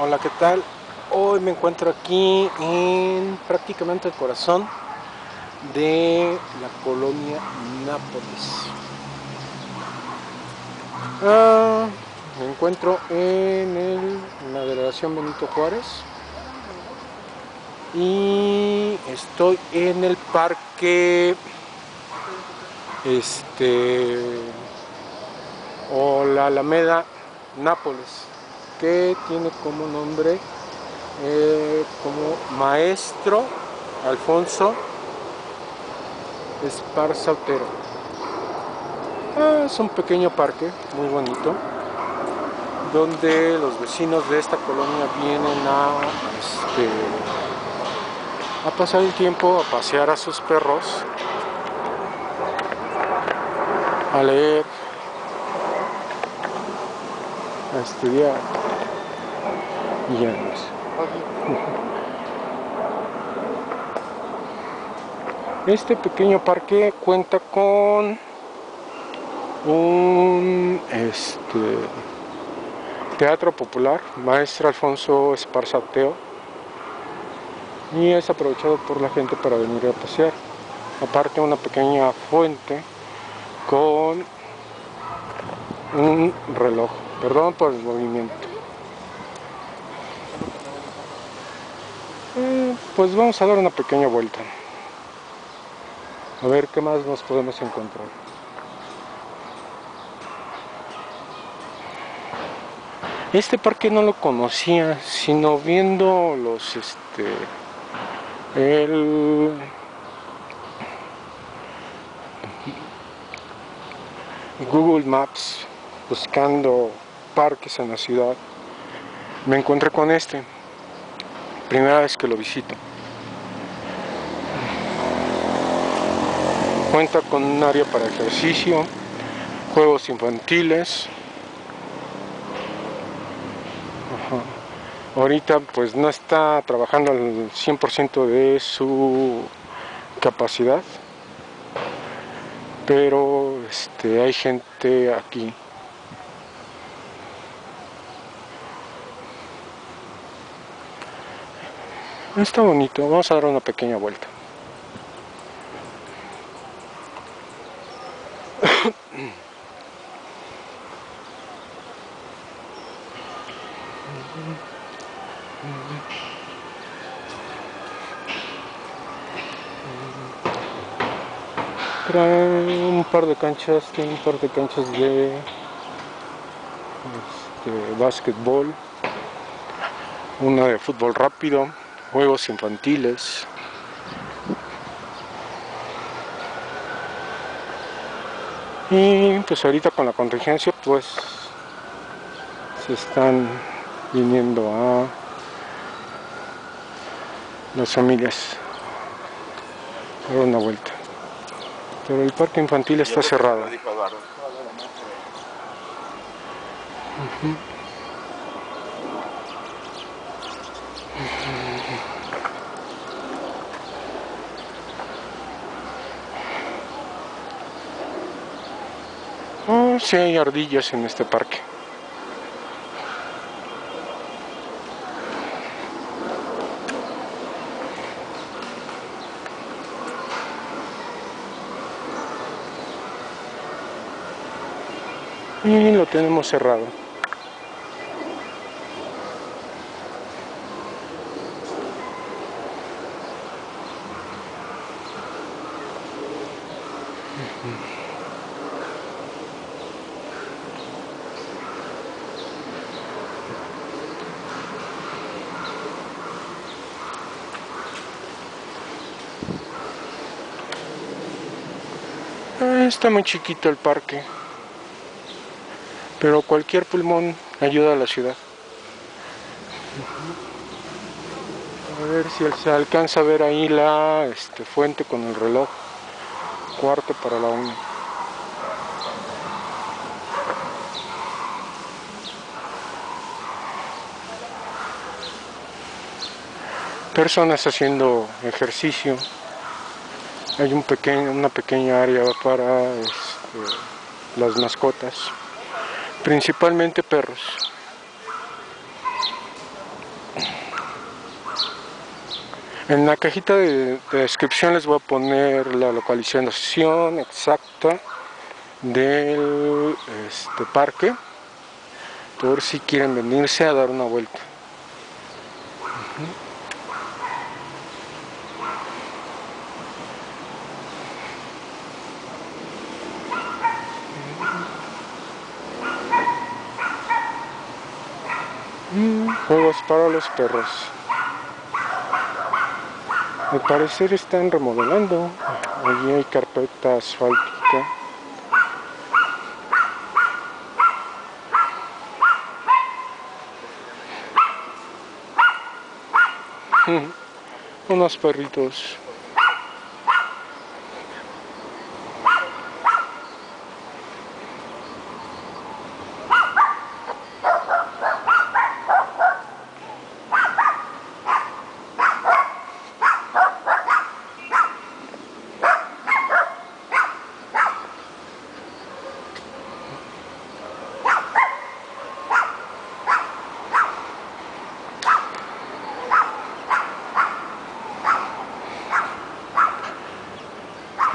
Hola, ¿qué tal? Hoy me encuentro aquí en prácticamente el corazón de la colonia Nápoles. Ah, me encuentro en, la delegación Benito Juárez y estoy en el parque este o la Alameda Nápoles que tiene como nombre eh, como maestro Alfonso Esparza Otero. Ah, es un pequeño parque muy bonito donde los vecinos de esta colonia vienen a, este, a pasar el tiempo, a pasear a sus perros, a leer, a estudiar y ya no Este pequeño parque cuenta con un este, teatro popular, maestro Alfonso Esparzateo, y es aprovechado por la gente para venir a pasear. Aparte una pequeña fuente con un reloj, perdón por el movimiento. Pues vamos a dar una pequeña vuelta. A ver qué más nos podemos encontrar. Este parque no lo conocía, sino viendo los este el Google Maps buscando parques en la ciudad me encontré con este primera vez que lo visito cuenta con un área para ejercicio juegos infantiles. Ahorita pues no está trabajando al 100% de su capacidad pero este, hay gente aquí. Está bonito. Vamos a dar una pequeña vuelta Trae un par de canchas, tiene un par de canchas de este, básquetbol, una de fútbol rápido, juegos infantiles. Y pues ahorita con la contingencia pues se están viniendo a las familias a dar una vuelta. Pero el parque infantil está cerrado. Oh, sí hay ardillas en este parque. Y lo tenemos cerrado. Ah, Está muy chiquito el parque pero cualquier pulmón ayuda a la ciudad. A ver si se alcanza a ver ahí la este, fuente con el reloj. Cuarto para la una. Personas haciendo ejercicio. Hay un pequeño, una pequeña área para este, las mascotas principalmente perros. En la cajita de, descripción les voy a poner la localización exacta del este, parque por si quieren venirse a dar una vuelta. Juegos para los perros. Al parecer están remodelando. Allí hay carpeta asfáltica. Unos perritos.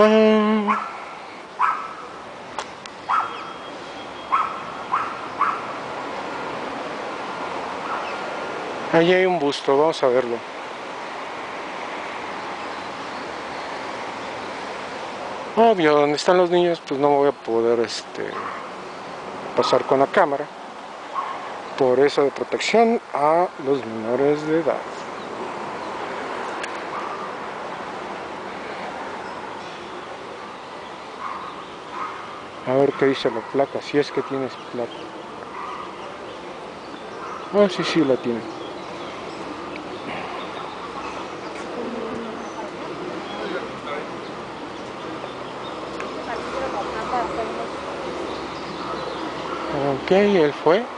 Ah. Ahí hay un busto, vamos a verlo. Obvio, donde están los niños, pues no voy a poder este, pasar con la cámara. Por eso de protección a los menores de edad. A ver qué dice la placa, si es que tienes placa. Ah, sí, sí, la tiene. Ok, él fue.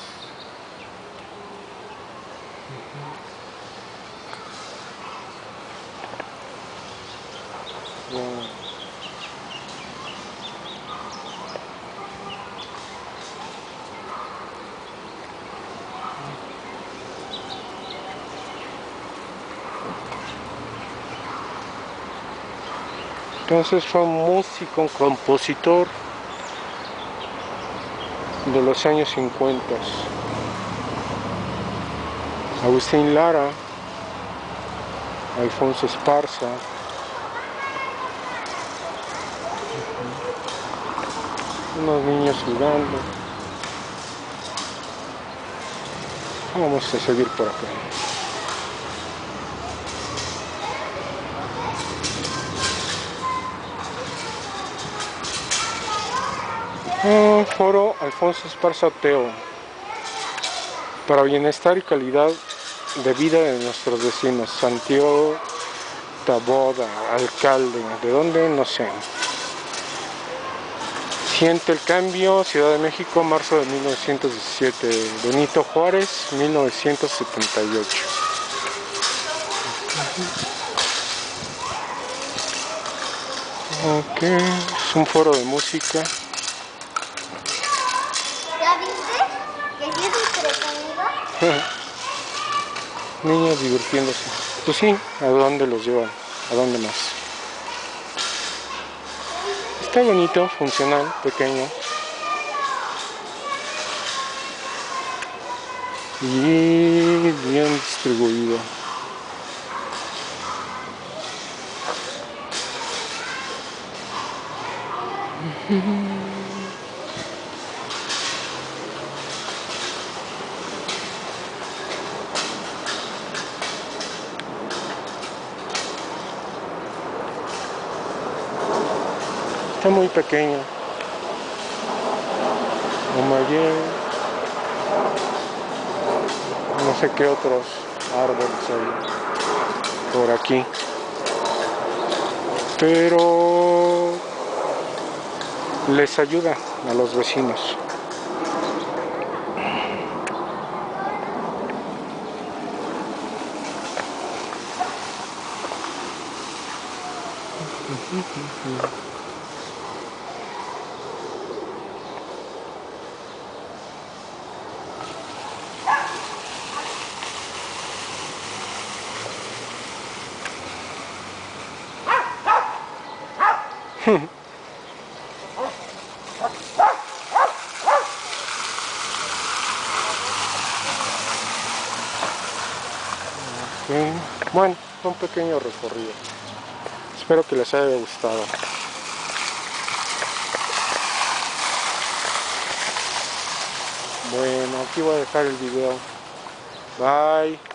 Entonces fue un músico, compositor de los años 50. Agustín Lara, Alfonso Esparza, unos niños jugando. Vamos a seguir por acá. Foro Alfonso Esparza Teo para bienestar y calidad de vida de nuestros vecinos. Santiago Taboda, alcalde, ¿de dónde? No sé. Siente el cambio, Ciudad de México, marzo de 1917. Benito Juárez, 1978. Ok, es un foro de música. ¿Ya viste? ¿Que sí es entretenido? Niños divirtiéndose. Pues sí, ¿a dónde los llevan? ¿A dónde más? Está bonito, funcional, pequeño. Y bien distribuido. Está muy pequeño. No sé qué otros árboles hay por aquí. pero les ayuda a los vecinos. Bueno, un pequeño recorrido. Espero que les haya gustado. Bueno, aquí voy a dejar el video. Bye.